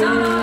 soul.